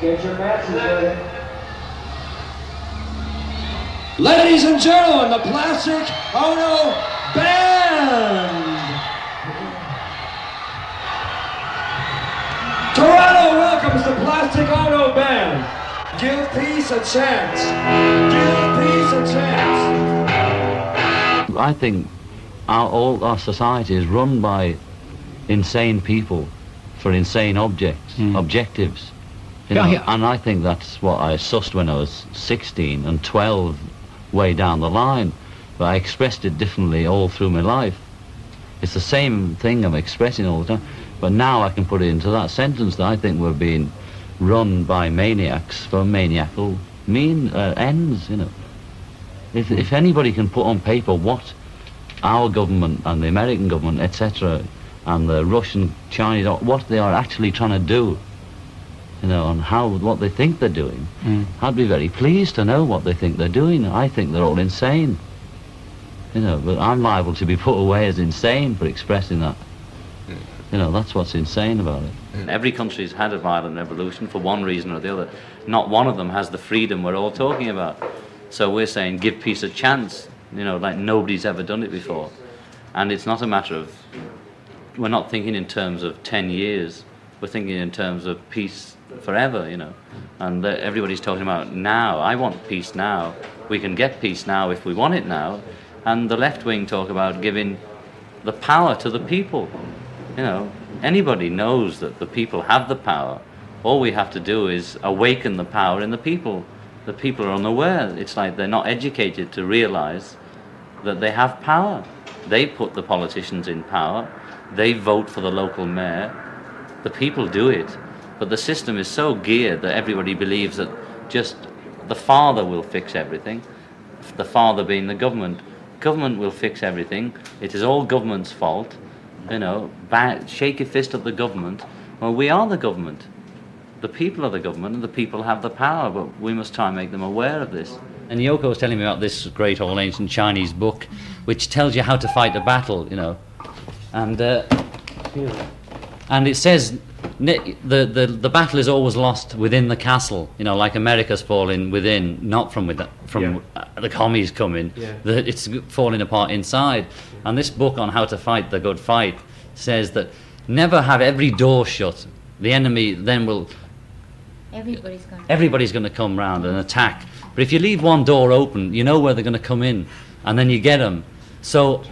Get your matches ready. Ladies and gentlemen, the Plastic Ono Band! Toronto welcomes the Plastic Ono Band. Give peace a chance. Give peace a chance. I think our, all our society is run by insane people for insane objects, hmm. objectives. You Yeah, yeah. And I think that's what I sussed when I was 16 and 12 way down the line. But I expressed it differently all through my life. It's the same thing I'm expressing all the time. But now I can put it into that sentence that I think we're being run by maniacs for maniacal mean uh, ends, you know. If, if anybody can put on paper what our government and the American government, etc., and the Russian, Chinese, what they are actually trying to do, you know, on how what they think they're doing, hmm. I'd be very pleased to know what they think they're doing. I think they're all insane, you know, but I'm liable to be put away as insane for expressing that. Hmm. You know, that's what's insane about it. Hmm. Every country's had a violent revolution for one reason or the other. Not one of them has the freedom we're all talking about. So we're saying give peace a chance, you know, like nobody's ever done it before. And it's not a matter of, we're not thinking in terms of 10 years, we're thinking in terms of peace forever, you know. And everybody's talking about now, I want peace now. We can get peace now if we want it now. And the left wing talk about giving the power to the people. You know, anybody knows that the people have the power. All we have to do is awaken the power in the people. The people are unaware. It's like they're not educated to realize that they have power. They put the politicians in power. They vote for the local mayor. The people do it. But the system is so geared that everybody believes that just the father will fix everything. The father being the government. Government will fix everything. It is all government's fault. You know, ba- shake your fist at the government. Well, we are the government. The people are the government, and the people have the power, but we must try and make them aware of this. And Yoko was telling me about this great old ancient Chinese book, which tells you how to fight a battle, you know. And uh, and it says the, the the battle is always lost within the castle, you know, like America's falling within, not from with from Yeah. uh, the commies coming. Yeah. The, it's falling apart inside. And this book on how to fight the good fight says that never have every door shut. The enemy then will Everybody's going to. everybody's going to come round and attack. But if you leave one door open, you know where they're going to come in, and then you get them. So,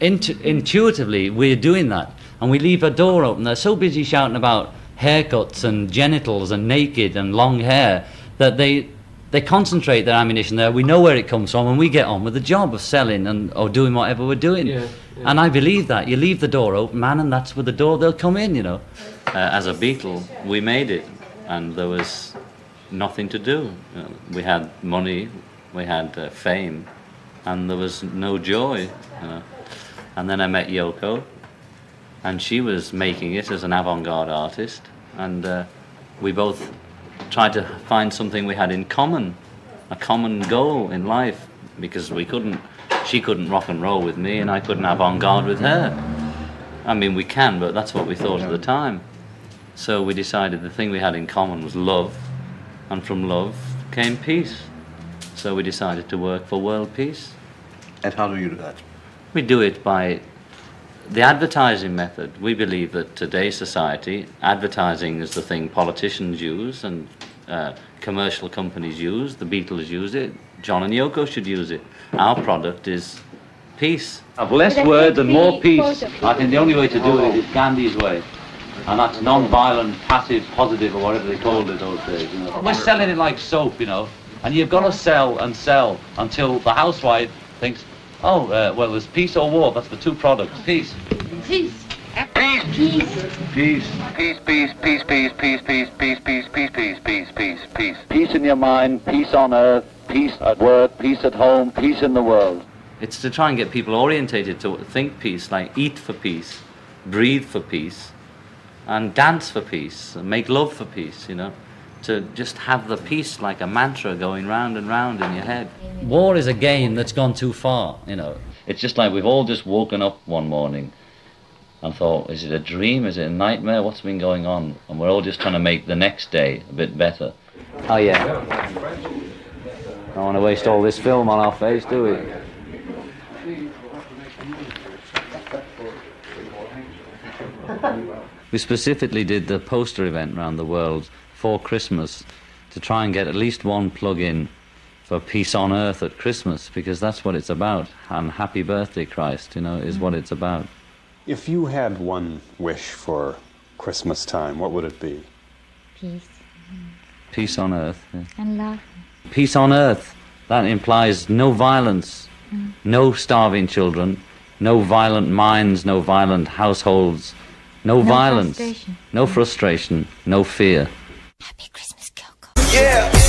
intu- intuitively, we're doing that, and we leave a door open. They're so busy shouting about haircuts and genitals and naked and long hair that they they concentrate their ammunition there. We know where it comes from, and we get on with the job of selling and or doing whatever we're doing. Yeah, yeah. And I believe that you leave the door open, man, and that's where the door they'll come in. You know. Uh, as a Beatle, we made it, and there was nothing to do. You know, we had money, we had uh, fame, and there was no joy. You know. And then I met Yoko, and she was making it as an avant-garde artist, and uh, we both tried to find something we had in common, a common goal in life, because we couldn't. She couldn't rock and roll with me, and I couldn't avant-garde with her. I mean, we can, but that's what we thought at the time. So we decided the thing we had in common was love, and from love came peace. So we decided to work for world peace. And how do you do that? We do it by the advertising method. We believe that today's society, advertising is the thing politicians use and uh, commercial companies use. The Beatles use it. John and Yoko should use it. Our product is peace. Have less words and more peace. I think the only way to do it is Gandhi's way. And that's non-violent, passive, positive, or whatever they called it those days. You know. We're selling it like soap, you know. And you've got to sell and sell until the housewife thinks, oh, uh, well, there's peace or war. That's the two products. Peace. Peace. Peace. Peace. Peace. Peace, peace, peace, peace, peace, peace, peace, peace, peace, peace, peace, peace, peace. Peace in your mind, peace on earth, peace at work, peace at home, peace in the world. It's to try and get people orientated to think peace, like eat for peace, breathe for peace, and dance for peace, and make love for peace, you know. To just have the peace like a mantra going round and round in your head. War is a game that's gone too far, you know. It's just like we've all just woken up one morning and thought, is it a dream? Is it a nightmare? What's been going on? And we're all just trying to make the next day a bit better. Oh, yeah. Don't want to waste all this film on our face, do we? We specifically did the poster event around the world for Christmas to try and get at least one plug in for peace on earth at Christmas because that's what it's about. And happy birthday, Christ, you know, is what it's about. If you had one wish for Christmas time, what would it be? Peace Peace on earth. yeah. and love. Peace on earth. That implies no violence, mm. no starving children, no violent minds, no violent households, no, No violence, frustration. no frustration, no fear. Happy Christmas, Kyoko. Yeah.